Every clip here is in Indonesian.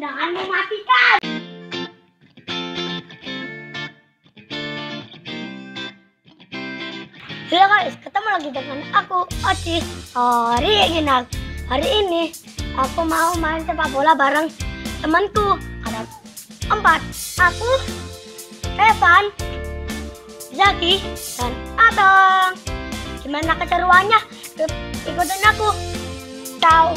Jangan mematikan. Halo guys, ketemu lagi dengan aku Oci. Hari ini, hari ini aku mau main sepak bola bareng temanku. Ada empat. Aku, Evan, Zaki, dan Abang. Gimana keseruannya? Ikut- Ikutin aku. Ciao.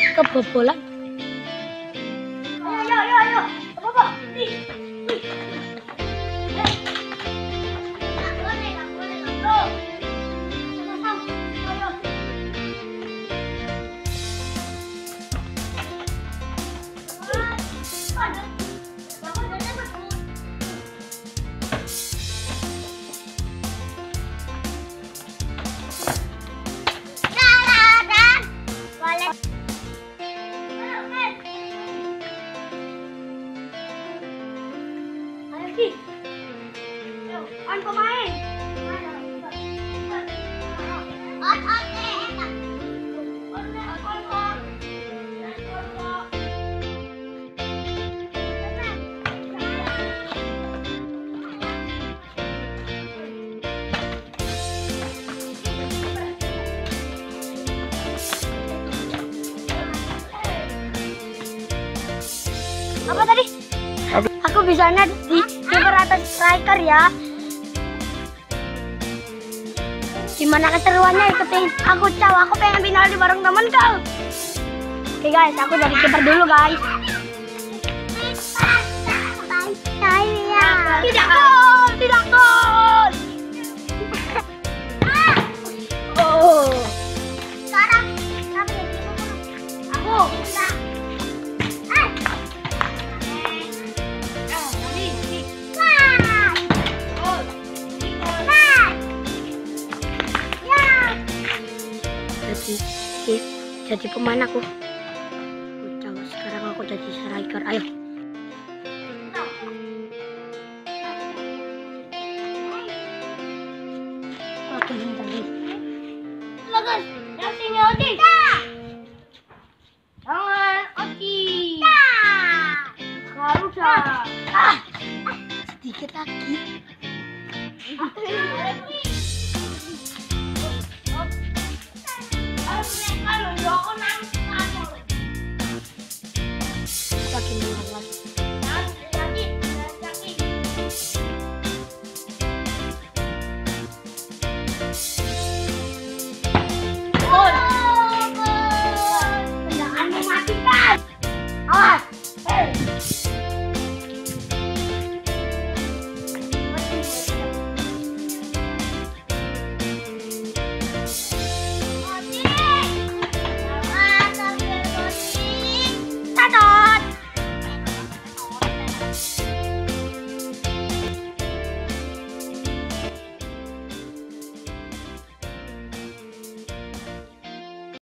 kebobolan. Ayo, Pemain. On, on, Apa tadi? Apa? Aku bisanya di kiper atau striker ya. Gimana keseruannya ikutin aku caw aku pengen final di bareng temen kau. Oke guys, aku jadi kiper dulu guys. Tidak Jadi, jadi pemain aku. Udah, sekarang aku jadi striker. Ayo. Oke, bentar. Bagus. Jangan, ah. Sedikit lagi. ร้องนั่